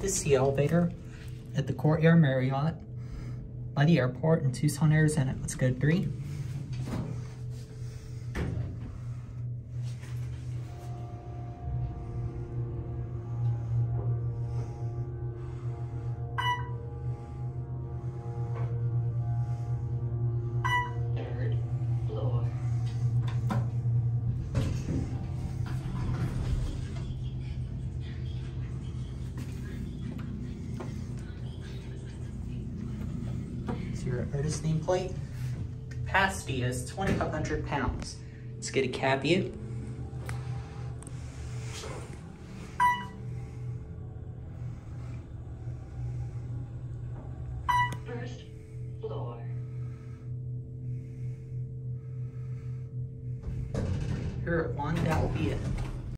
This is the elevator at the Courtyard Marriott by the airport in Tucson, Arizona. Let's go three. Your Otis nameplate. Capacity is 2,500 pounds. Let's get a cab view. First floor. Here at one, that will be it.